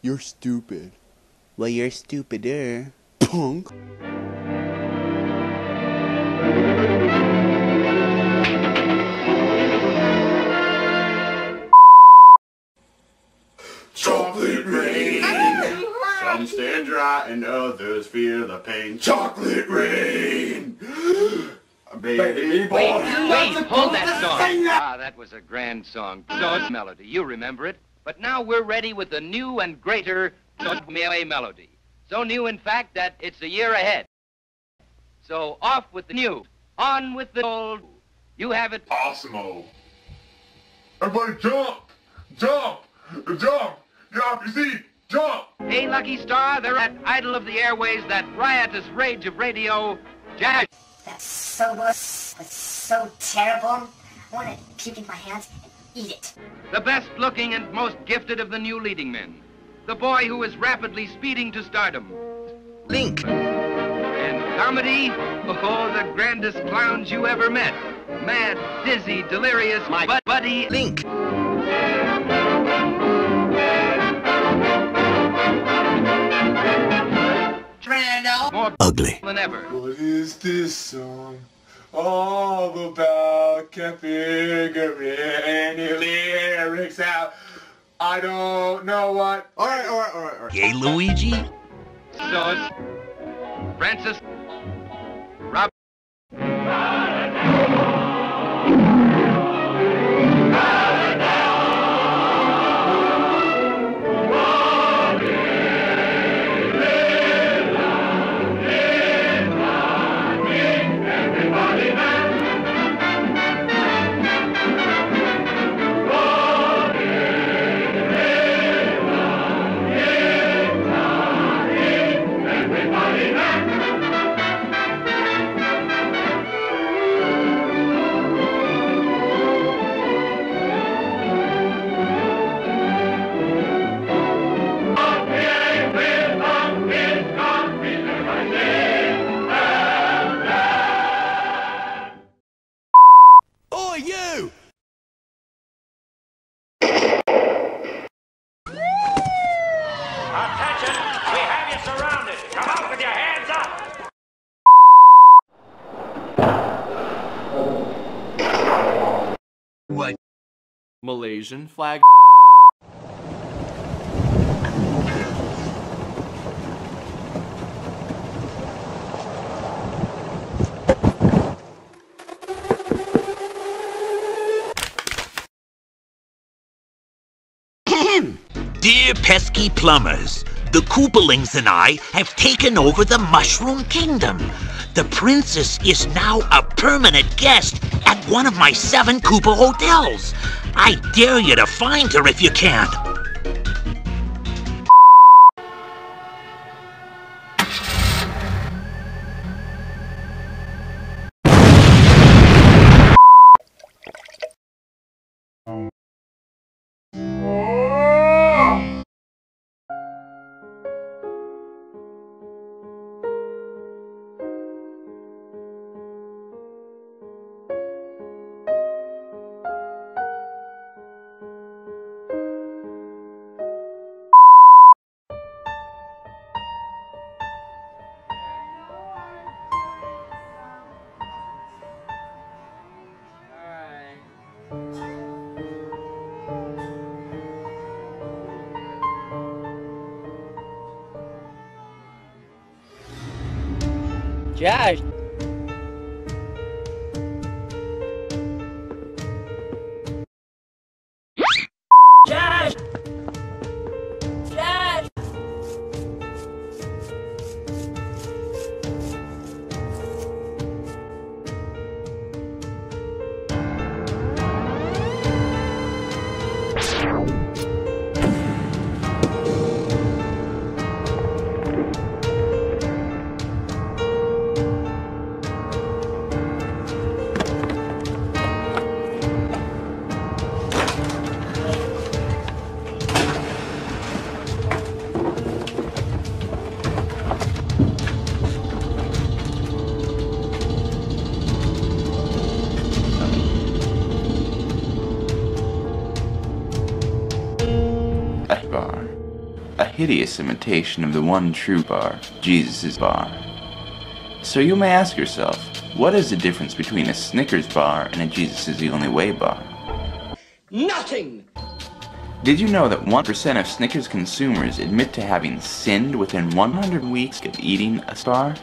You're stupid. Well, you're stupider. Punk. Chocolate rain. Some stand dry and others feel the pain. Chocolate rain. Baby boy. Wait, wait, hold that song. Ah, that was a grand song. So melody. You remember it. But now we're ready with the new and greater Mere melody. So new, in fact, that it's a year ahead. So off with the new, on with the old. You have it. Awesome. Everybody jump! Jump! Jump! Get off your seat! Jump! Hey, Lucky Star, they're at idol of the airways, that riotous rage of radio, jazz. That's so worse. That's so terrible. I want to puke in my hands and eat it. The best looking and most gifted of the new leading men. The boy who is rapidly speeding to stardom. Link. And comedy, oh, the grandest clowns you ever met. Mad, dizzy, delirious, my buddy Link. Trando. More Ugly. than ever. What is this song all about? Can't figure any lyrics out. I don't know what. Alright, alright, alright, alright. Gay Luigi. So, Francis. Malaysian flag. Dear pesky plumbers, the Koopalings and I have taken over the Mushroom Kingdom. The princess is now a permanent guest at one of my seven Koopa hotels. I dare you to find her if you can. de arte. Hideous imitation of the one true bar, Jesus' bar. So you may ask yourself, what is the difference between a Snickers bar and a Jesus is the only way bar? Nothing! Did you know that 1% of Snickers consumers admit to having sinned within 100 weeks of eating a bar?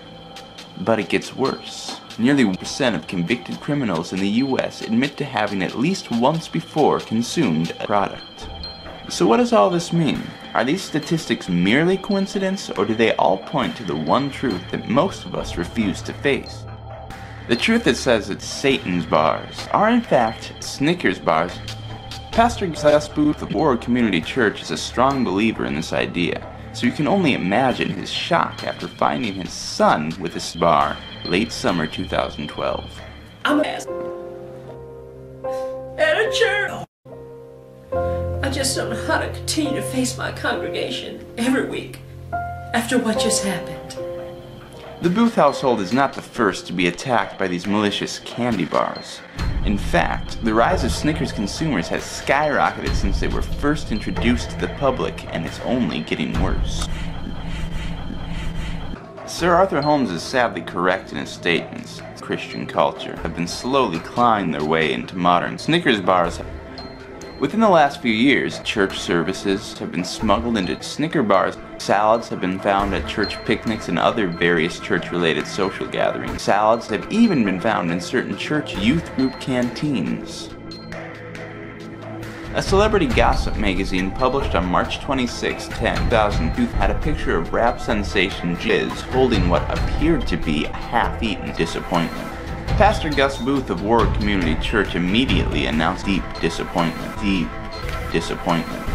But it gets worse. Nearly 1% of convicted criminals in the US admit to having at least once before consumed a product. So what does all this mean? Are these statistics merely coincidence, or do they all point to the one truth that most of us refuse to face? The truth that says that Satan's bars are in fact Snickers bars. Pastor Gus Booth of Ward Community Church is a strong believer in this idea, so you can only imagine his shock after finding his son with this bar late summer 2012. I'm. At a church. Just don't know how to continue to face my congregation every week after what just happened. The Booth household is not the first to be attacked by these malicious candy bars. In fact, the rise of Snickers consumers has skyrocketed since they were first introduced to the public, and it's only getting worse. Sir Arthur Holmes is sadly correct in his statements. Christian culture have been slowly clawing their way into modern Snickers bars. Within the last few years, church services have been smuggled into Snicker bars. Salads have been found at church picnics and other various church-related social gatherings. Salads have even been found in certain church youth group canteens. A celebrity gossip magazine published on March 26, 2002 had a picture of rap sensation Jizz holding what appeared to be a half-eaten disappointment. Pastor Gus Booth of Ward Community Church immediately announced deep disappointment. Deep disappointment.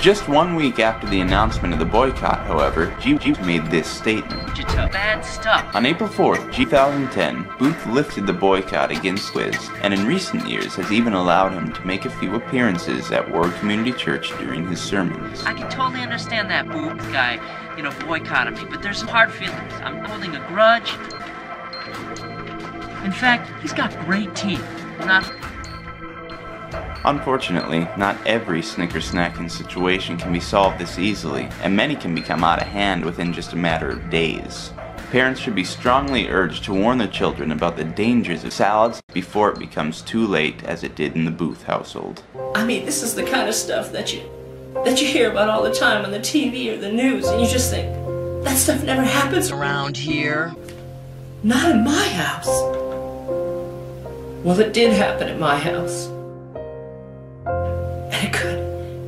Just one week after the announcement of the boycott, however, GG made this statement. Bad stuff. On April 4th, 2010, Booth lifted the boycott against Wiz, and in recent years has even allowed him to make a few appearances at Ward Community Church during his sermons. I can totally understand that Booth guy, you know, boycotting me, but there's some hard feelings. I'm holding a grudge. In fact, he's got great teeth. Not Unfortunately, not every Snicker snacking situation can be solved this easily, and many can become out of hand within just a matter of days. Parents should be strongly urged to warn their children about the dangers of salads before it becomes too late as it did in the Booth household. I mean, this is the kind of stuff that you that you hear about all the time on the TV or the news, and you just think that stuff never happens around here. Not in my house. Well, it did happen at my house. And it could,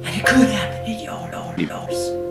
and it could happen in your yours.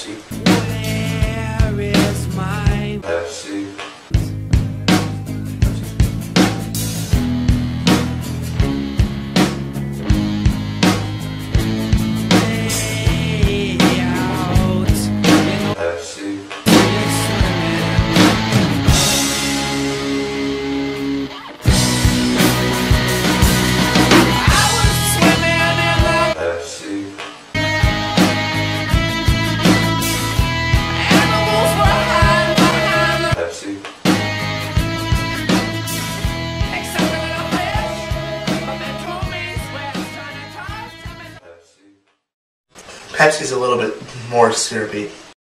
Rossi Pepsi's a little bit more syrupy.